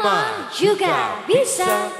Mama juga bisa.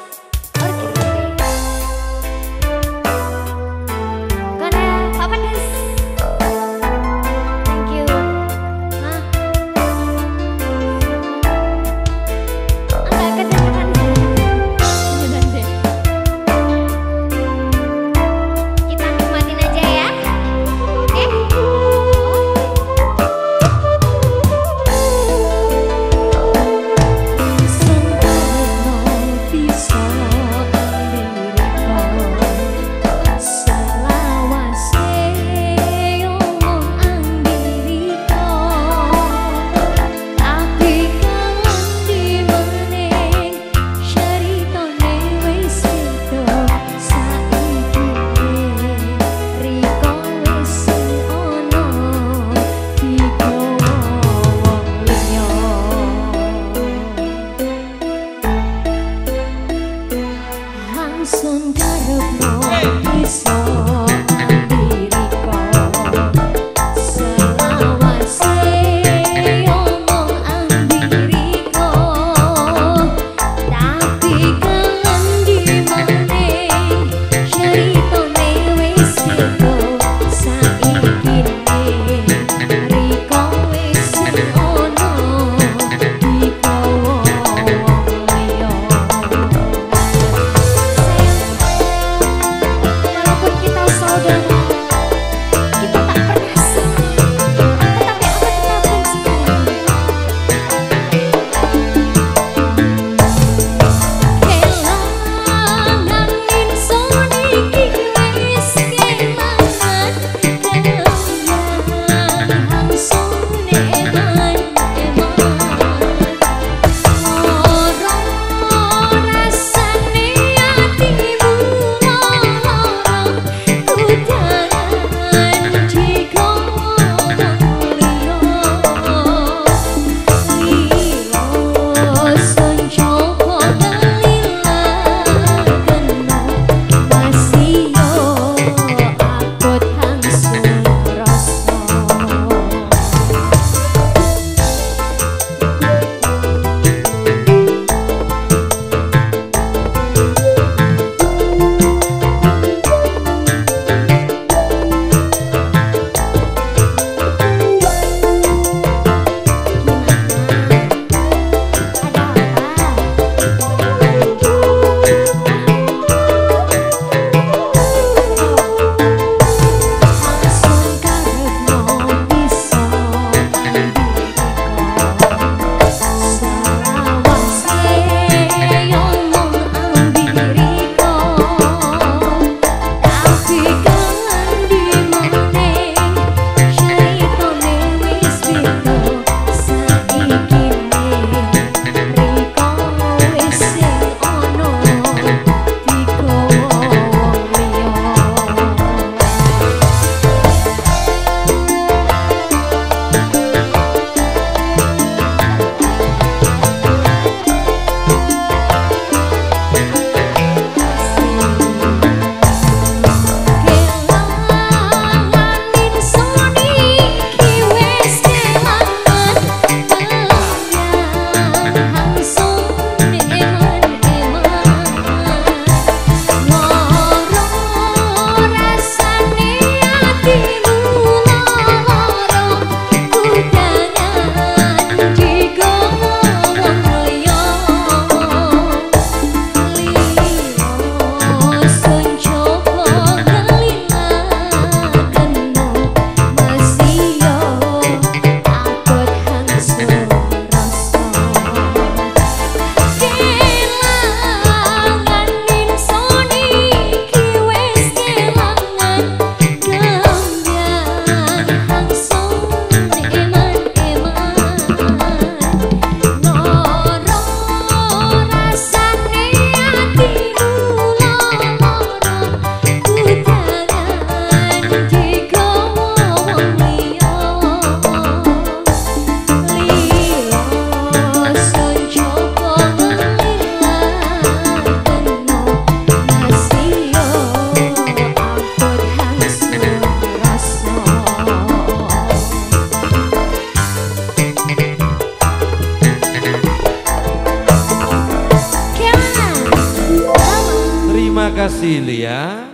Thank you. Terima kasih Lia.